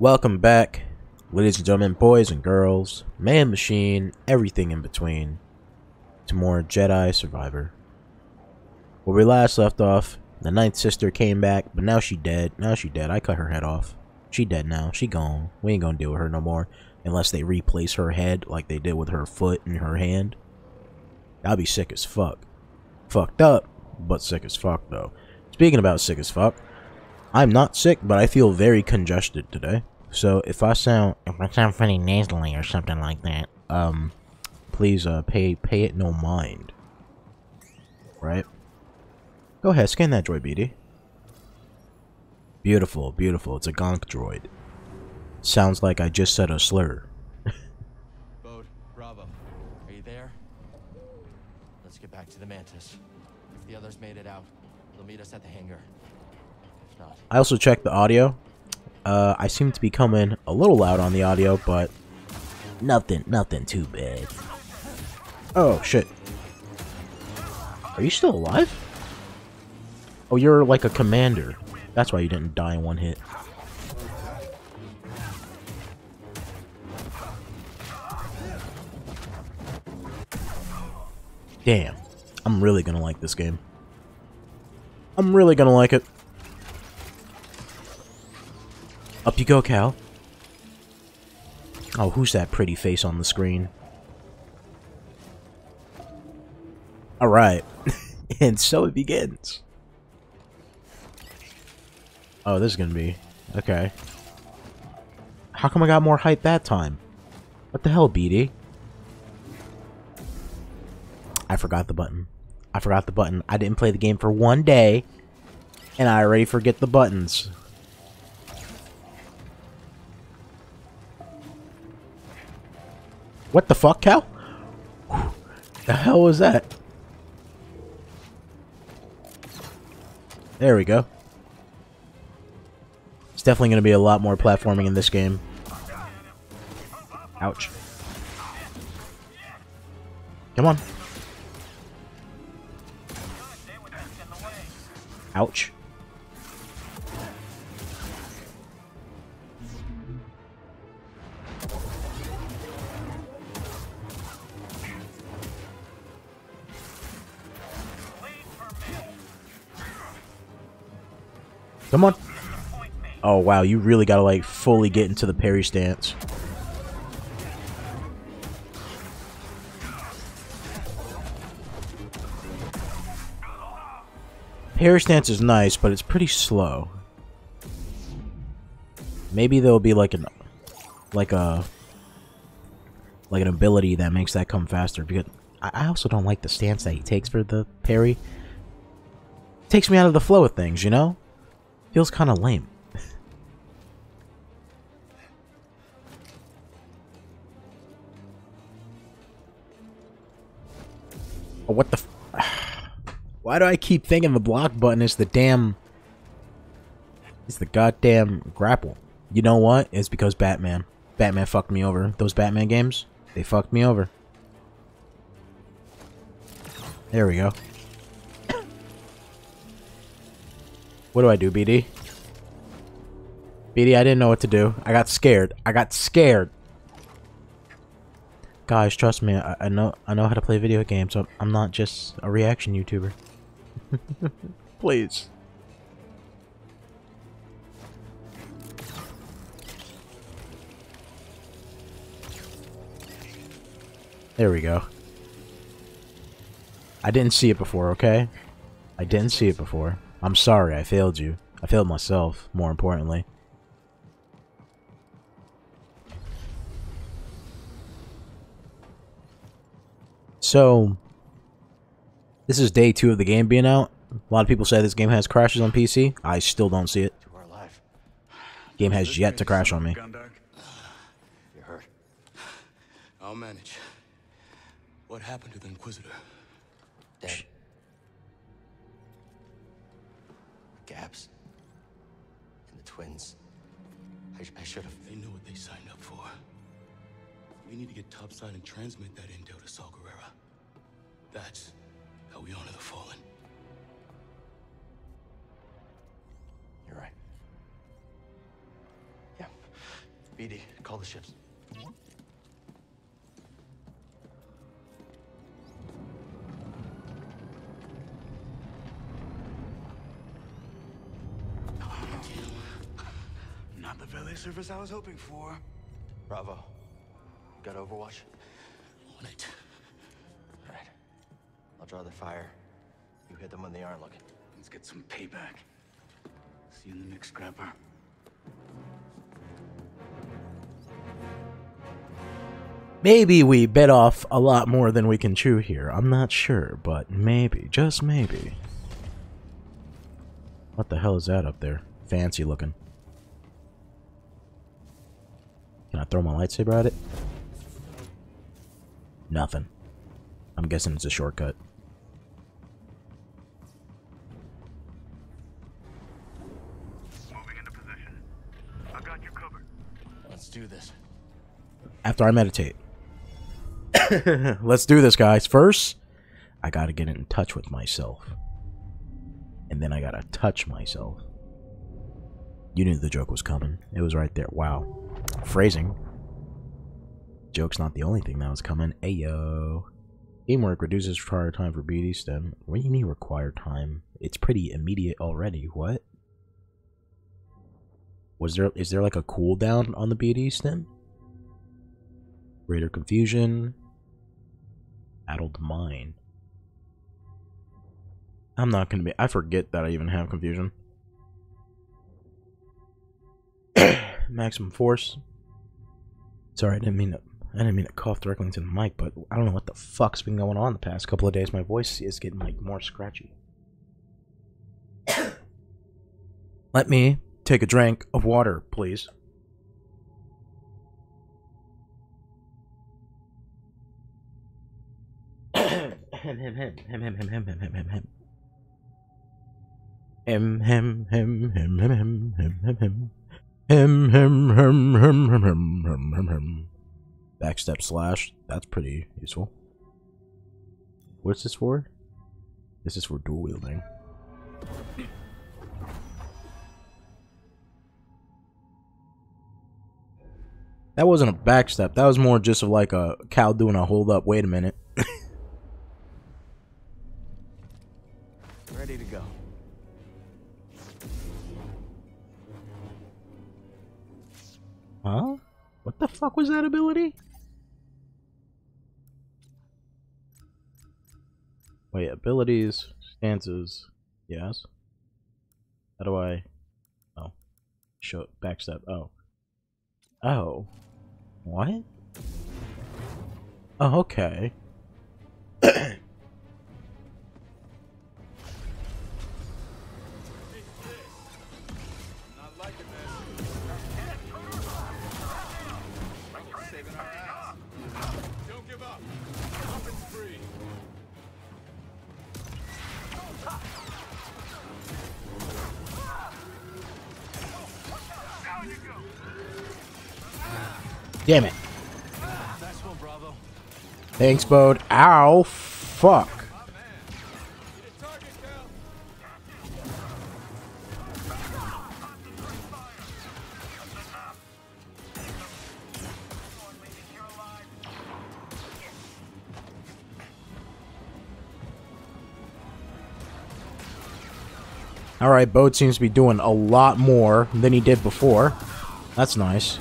Welcome back, ladies and gentlemen, boys and girls, man, machine, everything in between, to more Jedi Survivor. Where we last left off, the ninth sister came back, but now she dead. Now she dead. I cut her head off. She dead now. She gone. We ain't gonna deal with her no more, unless they replace her head like they did with her foot and her hand. I'll be sick as fuck. Fucked up, but sick as fuck though. Speaking about sick as fuck, I'm not sick, but I feel very congested today. So if I sound if I sound funny nasally or something like that, um, please uh pay pay it no mind. Right? Go ahead, scan that droid, BD. Beautiful, beautiful. It's a gonk droid. Sounds like I just said a slur. Bode, Bravo, are you there? Let's get back to the Mantis. If the others made it out, they'll meet us at the hangar. I also checked the audio. Uh, I seem to be coming a little loud on the audio, but nothing, nothing too bad. Oh, shit. Are you still alive? Oh, you're like a commander. That's why you didn't die in one hit. Damn. I'm really gonna like this game. I'm really gonna like it. Up you go, Cal. Oh, who's that pretty face on the screen? Alright. and so it begins. Oh, this is gonna be... Okay. How come I got more hype that time? What the hell, BD? I forgot the button. I forgot the button. I didn't play the game for one day, and I already forget the buttons. What the fuck, Cal? The hell was that? There we go. It's definitely going to be a lot more platforming in this game. Ouch. Come on. Ouch. Come on. Oh, wow. You really got to, like, fully get into the parry stance. Parry stance is nice, but it's pretty slow. Maybe there'll be, like, an... Like a... Like an ability that makes that come faster. Because I, I also don't like the stance that he takes for the parry. Takes me out of the flow of things, you know? Feels kind of lame. oh, what the Why do I keep thinking the block button is the damn... It's the goddamn grapple. You know what? It's because Batman. Batman fucked me over. Those Batman games, they fucked me over. There we go. What do I do, BD? BD, I didn't know what to do. I got scared. I got scared. Guys, trust me. I, I know. I know how to play video games. I'm, I'm not just a reaction YouTuber. Please. There we go. I didn't see it before, okay? I didn't see it before. I'm sorry, I failed you. I failed myself, more importantly. So, this is day two of the game being out. A lot of people say this game has crashes on PC. I still don't see it. you are alive. Game has yet to crash on me. You're hurt. I'll manage. What happened to the Inquisitor? Gaps. And the twins. I, I should have. They know what they signed up for. We need to get topside and transmit that intel to Saw Gerrera. That's how we honor the fallen. You're right. Yeah. BD, call the ships. Valet service I was hoping for. Bravo. Got Overwatch? On it. All right. I'll draw their fire. You hit them when they aren't looking. Let's get some payback. See you in the next Scrapper. Maybe we bit off a lot more than we can chew here. I'm not sure, but maybe, just maybe. What the hell is that up there? Fancy looking. Can I throw my lightsaber at it? Nothing. I'm guessing it's a shortcut. Moving into position. I got you covered. Let's do this. After I meditate. Let's do this, guys. First, I gotta get in touch with myself. And then I gotta touch myself. You knew the joke was coming. It was right there. Wow. Phrasing. Joke's not the only thing that was coming. Ayo. Teamwork reduces required time for BD stim. What do you mean required time? It's pretty immediate already. What? Was there is there like a cooldown on the BD stim? Greater confusion. Addled mind. I'm not gonna be I forget that I even have confusion. Maximum force. Sorry, I didn't mean to I didn't mean to cough directly into the mic, but I don't know what the fuck's been going on the past couple of days. My voice is getting like more scratchy. Let me take a drink of water, please. Hem hem hem hem hem hem hem hem hem hem hem hem. Hem hem hem hem hem hem hem hem Hem hem hem hem hem hem hem hem hem. Backstep slash. That's pretty useful. What's this for? This is for dual wielding. That wasn't a backstep. That was more just of like a cow doing a hold up. Wait a minute. Huh? What the fuck was that ability? Wait, abilities, stances, yes. How do I? Oh, show backstep. Oh, oh, what? Oh, okay. Damn it. Thanks, Bode. Ow, fuck. Alright, Bode seems to be doing a lot more than he did before. That's nice.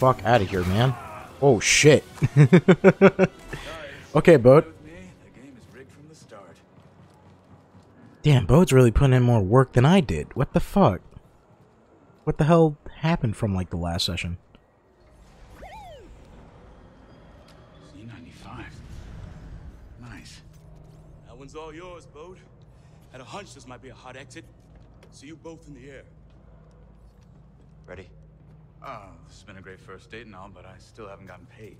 Fuck out of here, man. Oh shit. okay, Bode. With me, the game is rigged from the start. Damn, Bode's really putting in more work than I did. What the fuck? What the hell happened from like the last session? C95. Nice. That one's all yours, Bode. Had a hunch this might be a hot exit. See you both in the air. Ready? Oh, this has been a great first date and all, but I still haven't gotten paid.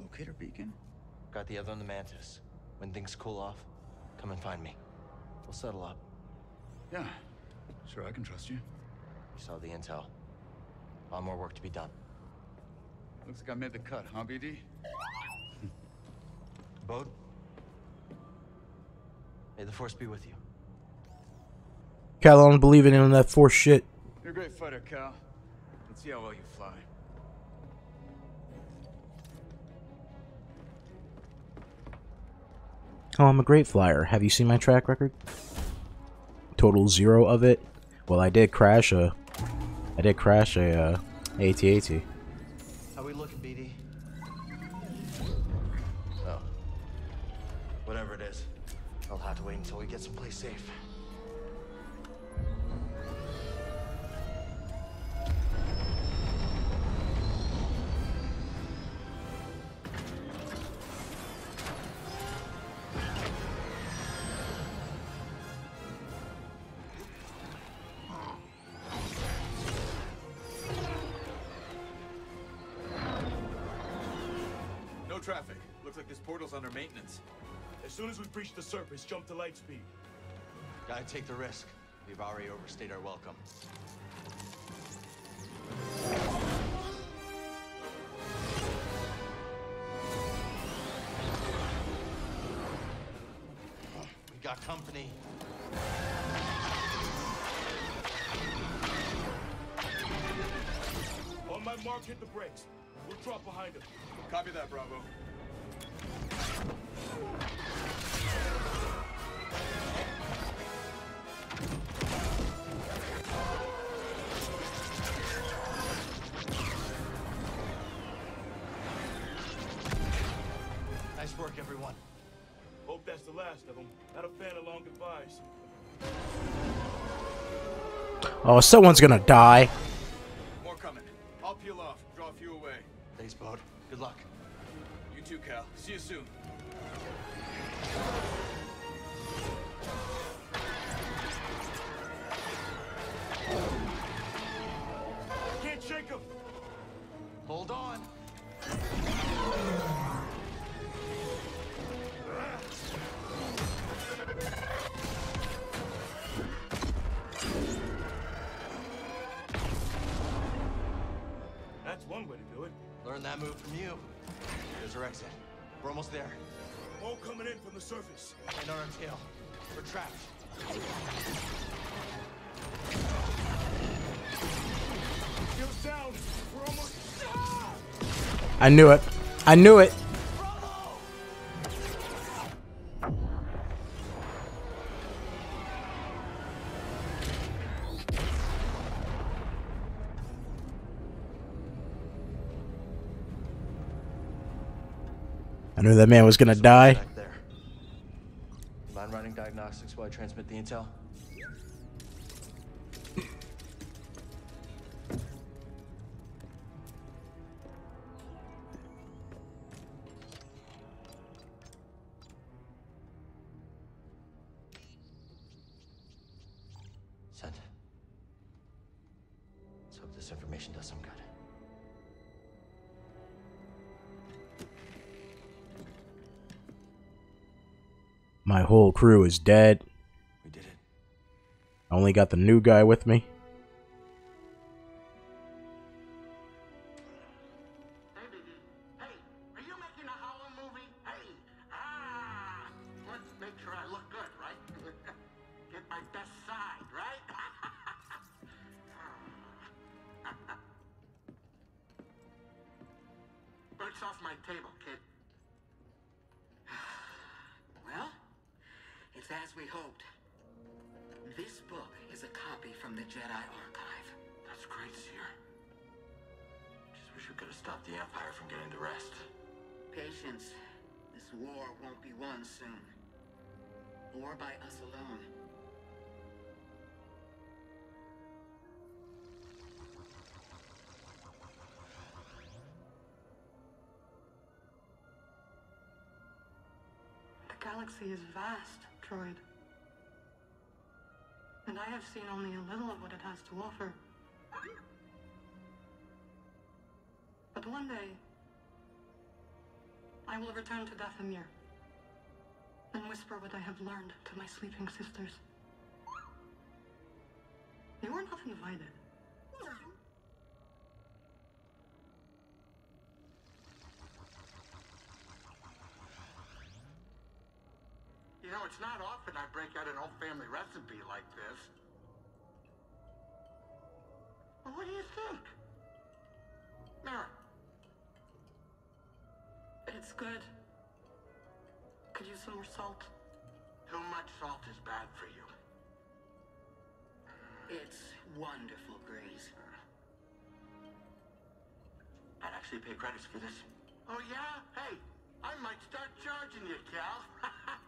Locator beacon? Got the other on the Mantis. When things cool off, come and find me. We'll settle up. Yeah, sure, I can trust you. You saw the intel. A lot more work to be done. Looks like I made the cut, huh, BD? Bode? May the Force be with you. Cal, I don't believe in that force shit. You're a great fighter, Cal. Let's see how well you fly. Oh, I'm a great flyer. Have you seen my track record? Total zero of it. Well, I did crash a, I did crash a uh, AT-AT. How we looking, BD? Oh. Whatever it is, I'll have to wait until we get someplace safe. Traffic. Looks like this portal's under maintenance. As soon as we breach the surface, jump to light speed. Gotta take the risk. We've already overstayed our welcome. We got company. On my mark, hit the brakes. We'll drop behind him. Copy that, Bravo. Nice work, everyone. Hope that's the last of them. Not a fan of long goodbyes. Oh, someone's gonna die. More coming. I'll peel off. Draw a few away. Thanks, Bode. Good luck. You too, Cal. See you soon. Can't shake him. Hold on. To. Learn that move from you. There's our exit. We're almost there. All coming in from the surface. And on our tail. We're trapped. Shields down. We're almost. Ah! I knew it. I knew it. I knew that man was gonna die. Mind running diagnostics while I transmit the intel? Crew is dead. We did it. I only got the new guy with me. Hey, baby. Hey, are it's as we hoped. This book is a copy from the Jedi Archive. That's great, Cere. Just wish we could have stopped the Empire from getting the rest. Patience. This war won't be won soon. Or by us alone. Galaxy is vast, droid. and I have seen only a little of what it has to offer. But one day, I will return to Dathomir and whisper what I have learned to my sleeping sisters. You are not invited. You know, it's not often I break out an old family recipe like this. Well, what do you think? Mara, It's good. Could use some more salt. too much salt is bad for you. It's wonderful, Greez. I'd actually pay credits for this. Oh, yeah? Hey, I might start charging you, Cal.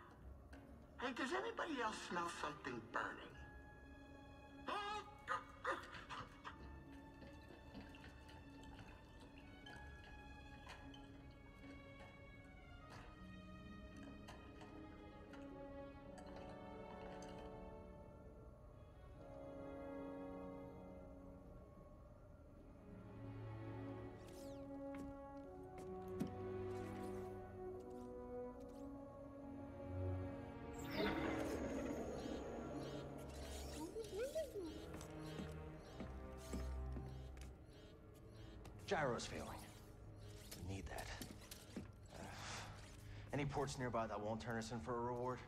hey, does anybody else smell something burning? Gyro's failing. We need that. Uh, any ports nearby that won't turn us in for a reward?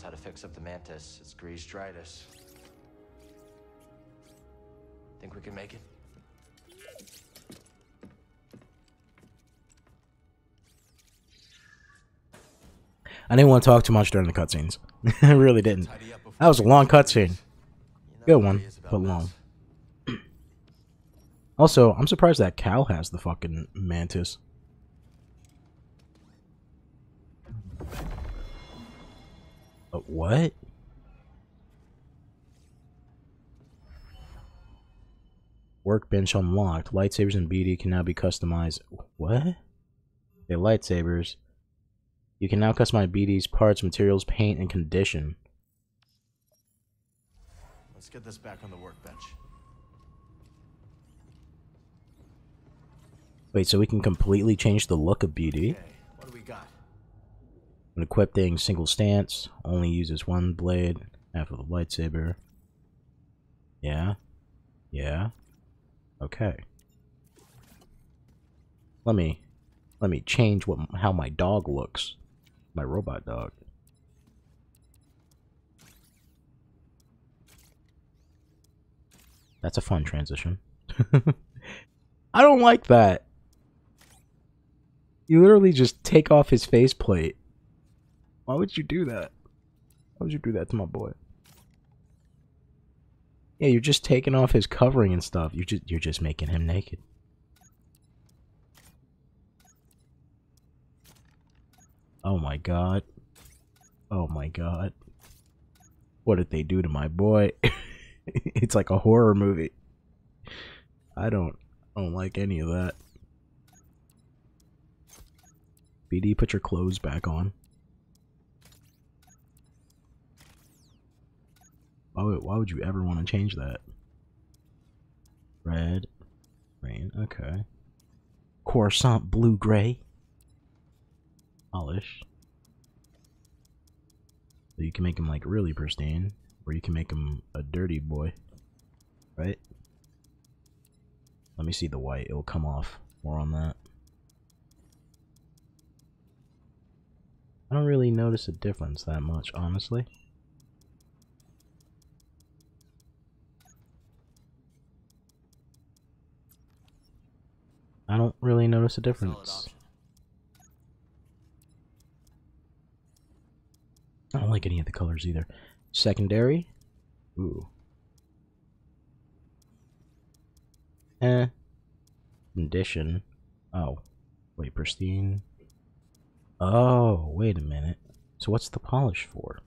Knows how to fix up the mantis, it's Greez Dritus. Think we can make it? I didn't want to talk too much during the cutscenes. I really didn't. That was a long cutscene. Good one, but long. Also, I'm surprised that Cal has the fucking mantis. Uh, what? Workbench unlocked. Lightsabers and BD can now be customized. What? Okay, lightsabers. You can now customize BD's parts, materials, paint, and condition. Let's get this back on the workbench. Wait, so we can completely change the look of BD? Okay, what do we got? When equipping single stance, only uses one blade, half of the lightsaber. Yeah. Yeah. Okay. Let me let me change what how my dog looks. My robot dog. That's a fun transition. I don't like that. You literally just take off his faceplate. Why would you do that? Why would you do that to my boy? Yeah, you're just taking off his covering and stuff. You just you're just making him naked. Oh my god. Oh my god. What did they do to my boy? it's like a horror movie. I don't I don't like any of that. BD, put your clothes back on. Oh, why would, why would you ever want to change that? Red, green, okay. Coruscant blue gray. Polish. So you can make him like really pristine, or you can make him a dirty boy. Right? Let me see the white, it'll come off. More on that. I don't really notice a difference that much, honestly. I don't really notice a difference. I don't like any of the colors either. Secondary? Ooh. Eh. Condition. Oh. Wait, pristine. Oh, wait a minute. So what's the polish for?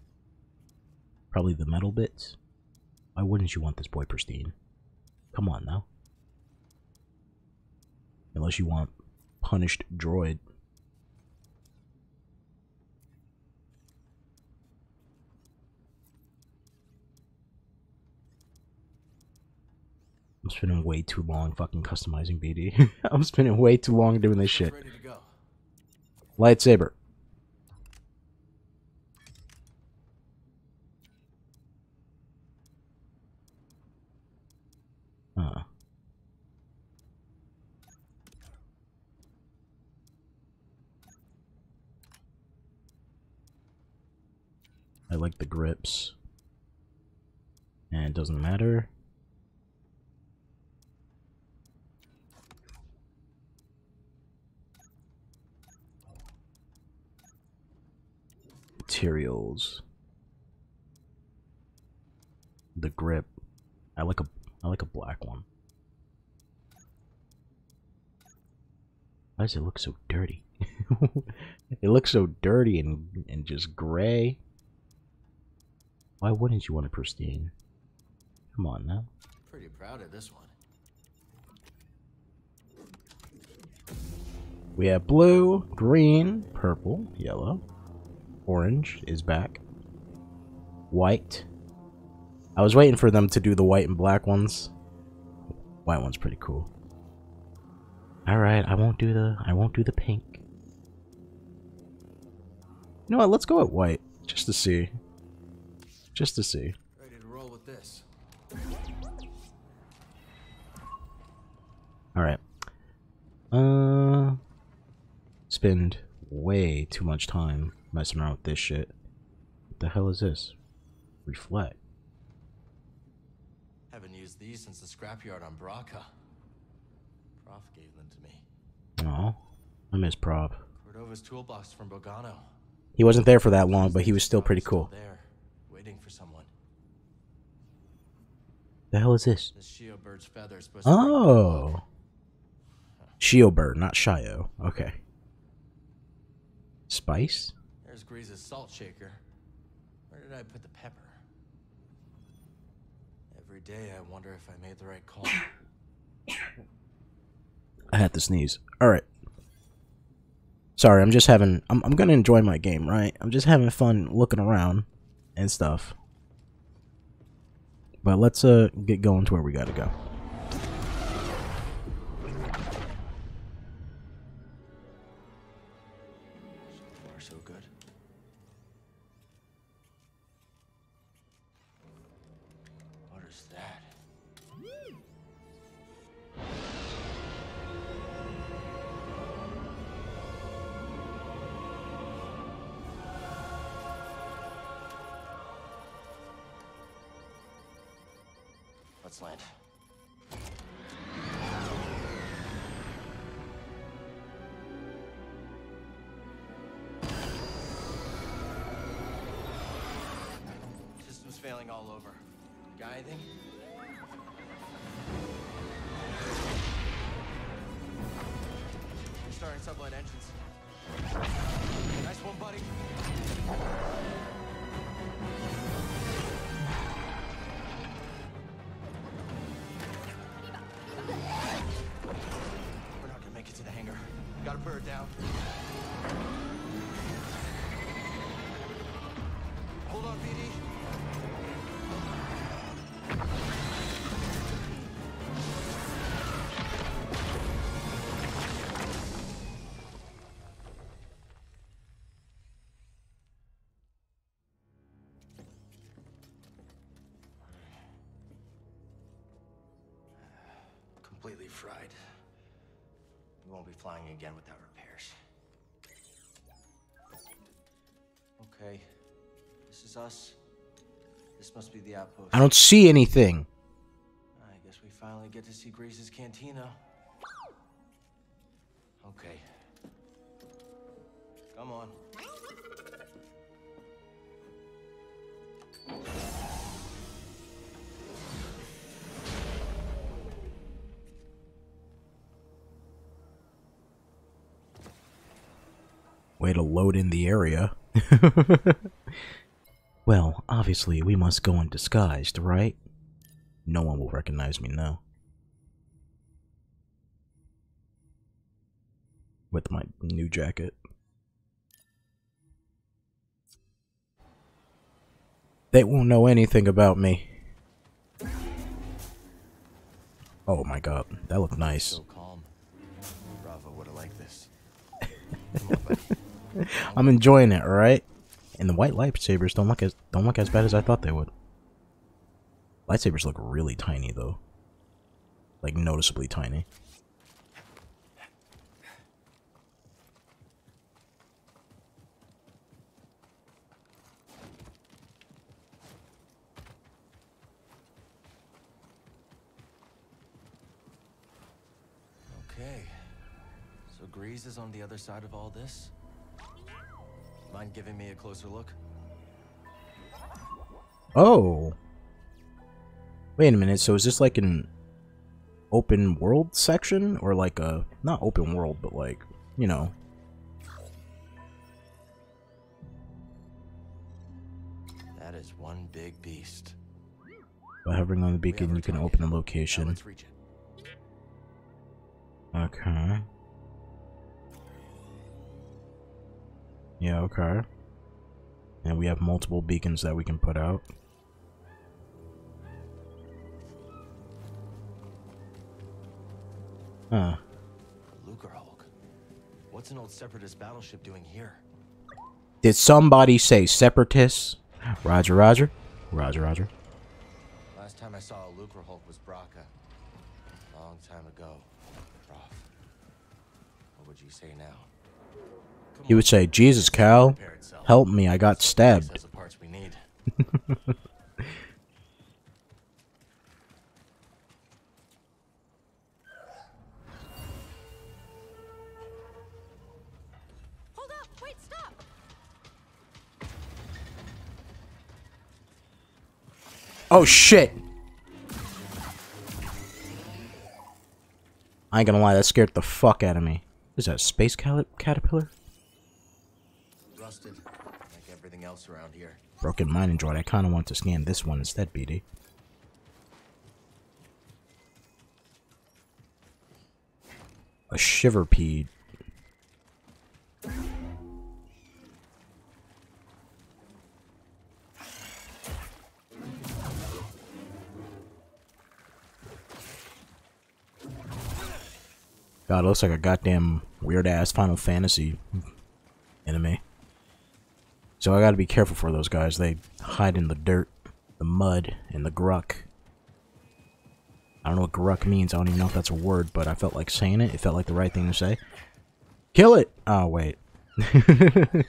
Probably the metal bits? Why wouldn't you want this boy pristine? Come on now. Unless you want punished droid. I'm spending way too long fucking customizing BD. I'm spending way too long doing this shit. Ready to go. Lightsaber. Huh. I like the grips. And it doesn't matter. Materials. The grip. I like a I like a black one. Why does it look so dirty? it looks so dirty and and just gray. Why wouldn't you want it pristine? Come on now. Pretty proud of this one. We have blue, green, purple, yellow, orange is back, white. I was waiting for them to do the white and black ones. White one's pretty cool. All right, I won't do the I won't do the pink. You know what? Let's go with white just to see. Just to see. Ready to roll with this. All right. Uh, spend way too much time messing around with this shit. What the hell is this? Reflect. Haven't used these since the scrapyard on Bracca. Prof gave them to me. Oh, I miss Prof. Cordova's toolbox from Bogano. He wasn't there for that long, but he was still pretty cool. There, waiting for someone. The hell is this? This feather is supposed to bring good luck. Oh, Shio bird, not Shio. Okay. Spice. There's Greez's salt shaker. Where did I put the pepper? Every day I wonder if I made the right call. I had to sneeze. All right. Sorry, I'm just having. I'm. I'm gonna enjoy my game, right? I'm just having fun looking around and stuff. But let's uh get going to where we gotta go. Let's land. System's failing all over. Got anything? Starting sublight engines. Nice one, buddy. Completely fried. We won't be flying again without repairs. Okay. This is us. This must be the outpost. I don't see anything. I guess we finally get to see Greez's cantina. Okay. Come on. Way to load in the area. well, obviously, we must go undisguised, right? No one will recognize me now. With my new jacket. They won't know anything about me. Oh my god, that looked nice. So calm. Bravo would have liked this. Come on, buddy. I'm enjoying it, alright? And the white lightsabers don't look as don't look as bad as I thought they would. Lightsabers look really tiny though. Like noticeably tiny. Okay. So Greez is on the other side of all this? Mind giving me a closer look? Oh. Wait a minute, so is this like an open world section? Or like a not open world, but like, you know. That is one big beast. By hovering on the beacon you can open the location. let's reach it. Okay. Yeah, okay. And we have multiple beacons that we can put out. Huh. Lucrehulk. What's an old separatist battleship doing here? Did somebody say separatists? Roger, roger. Roger, roger. Last time I saw a Lucrehulk was Bracca. Long time ago. Prof. What would you say now? Come He would say, Jesus, Cal, help me, I got stabbed. has the parts we need. Hold up! Wait, stop! Oh shit! I ain't gonna lie, that scared the fuck out of me. Is that a space cal- caterpillar? Like everything else around here. Broken mining droid. I kinda want to scan this one instead, BD. A shiverpede. God, it looks like a goddamn weird ass Final Fantasy. So I gotta be careful for those guys. They hide in the dirt, the mud, and the gruck. I don't know what gruck means. I don't even know if that's a word, but I felt like saying it. It felt like the right thing to say. Kill it! Oh, wait.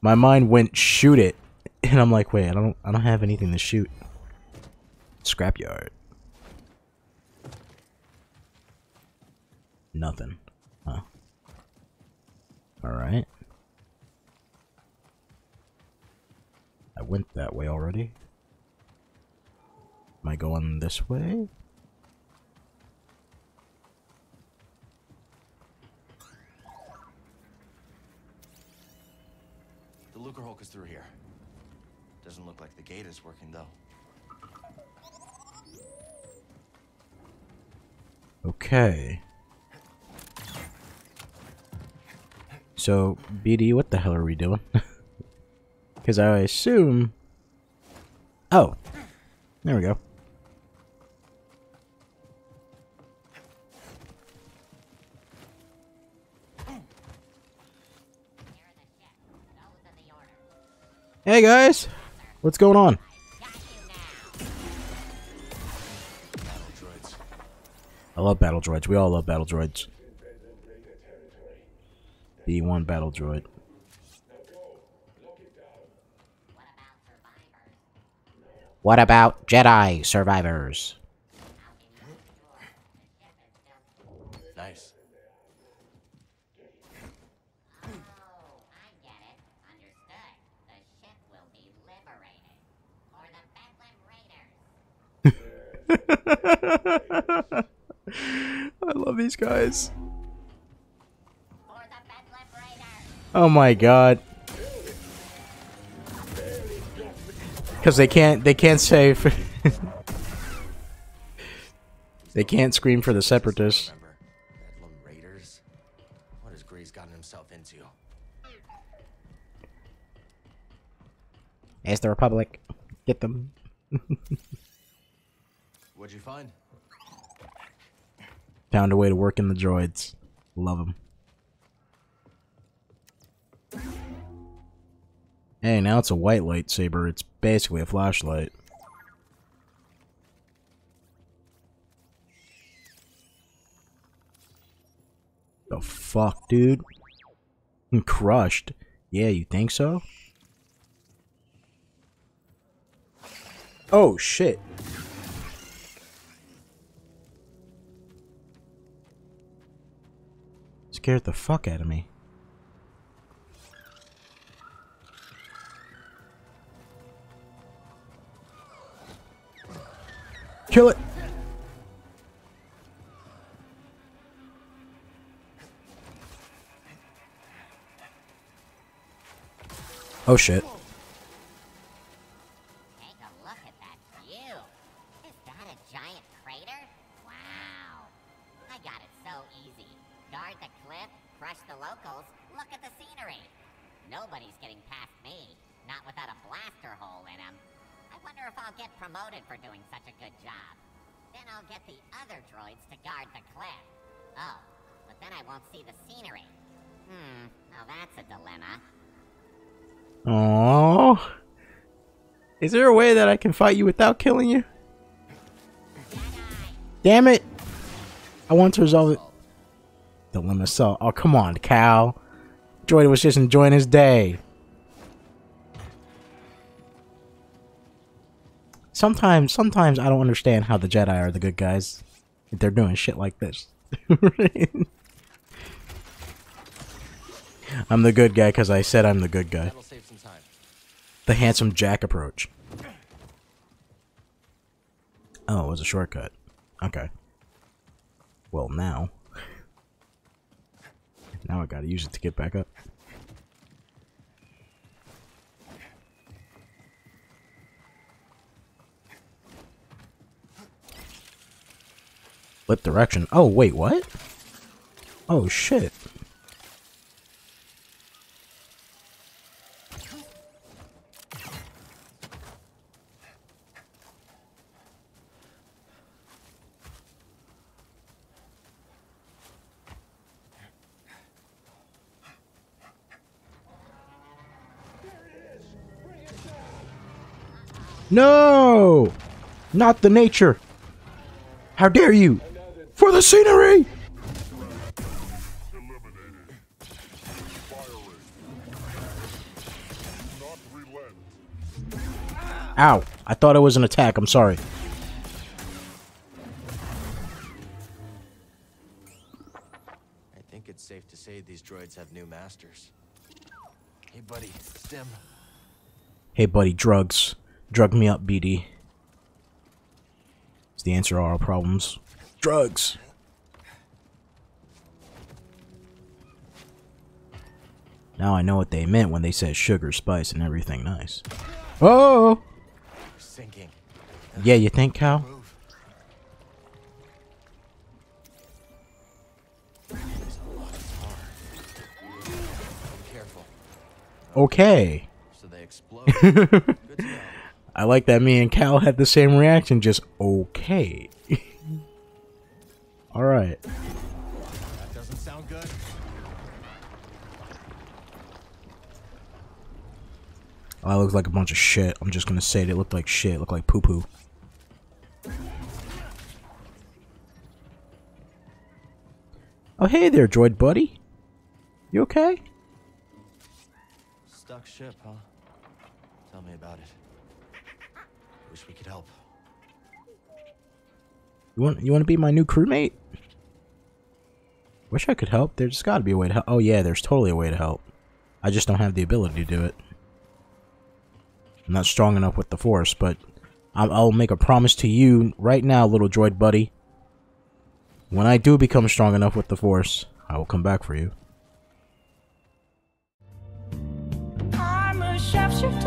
My mind went shoot it. And I'm like, wait, I don't I don't have anything to shoot. Scrapyard. Nothing. Huh. Alright. I went that way already. Am I going this way? The Lucrehulk is through here. Doesn't look like the gate is working though. Okay. So, BD, what the hell are we doing? Because I assume... Oh. There we go. Hey guys! What's going on? I love battle droids. We all love battle droids. B1 battle droid. What about Jedi survivors? Nice. Oh, I get it. Understood. The ship will be liberated. For the Bedlam Raiders. I love these guys. For the Bethlehem Raiders. oh my god. Because they can't, they can't say. For they can't scream for the separatists. What has gotten himself into? It's the Republic. Get them. What'd you find? Found a way to work in the droids. Love them. Hey, now it's a white lightsaber. It's basically a flashlight. The fuck, dude? I'm crushed. Yeah, you think so? Oh, shit. Scared the fuck out of me. Kill it! Oh shit. Can fight you without killing you? Damn it! I want to resolve it. Dilemma so oh come on, Cal. Droid was just enjoying his day. Sometimes sometimes I don't understand how the Jedi are the good guys. If they're doing shit like this. I'm the good guy because I said I'm the good guy. That'll save some time. The handsome Jack approach. Oh, it was a shortcut. Okay. Well, now. Now I gotta use it to get back up. Flip direction. Oh, wait, what? Oh, shit. No! Not the nature! How dare you! For the scenery! Ow. I thought it was an attack. I'm sorry. I think it's safe to say these droids have new masters. Hey, buddy, Stim. Hey, buddy, drugs. Drug me up, BD. It's the answer to all our problems. Drugs. Now I know what they meant when they said sugar, spice, and everything nice. Oh! Sinking. Yeah, you think, Cal? Move. There's a lot of tar. Be careful. Okay. So they explode. I like that me and Cal had the same reaction, just okay. Alright. That doesn't sound good. Oh, that looks like a bunch of shit. I'm just gonna say it, it looked like shit. It looked like poo poo. Oh, hey there, droid buddy. You okay? Stuck ship, huh? Tell me about it. Wish we could help. You want you want to be my new crewmate? Wish I could help. There's got to be a way to help. Oh yeah, there's totally a way to help. I just don't have the ability to do it. I'm not strong enough with the Force, but I'll, I'll make a promise to you right now, little droid buddy. When I do become strong enough with the Force, I will come back for you. your door.